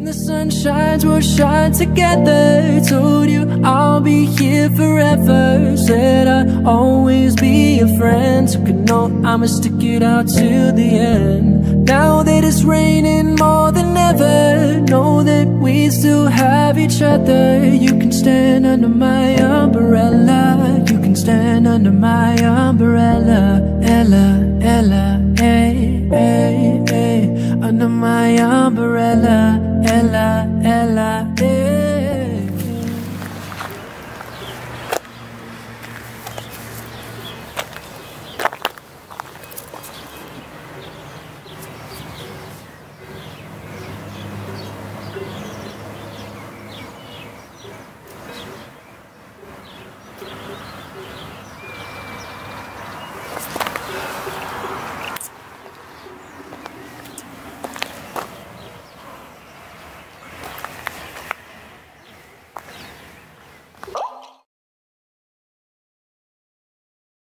When the sun shines, we'll shine together. Told you I'll be here forever. Said I'd always be a friend. Took a note, I'ma stick it out till the end. Now that it's raining more than ever, know that we still have each other. You can stand under my umbrella. You can stand under my umbrella. under my umbrella, Ella, Ella, eh.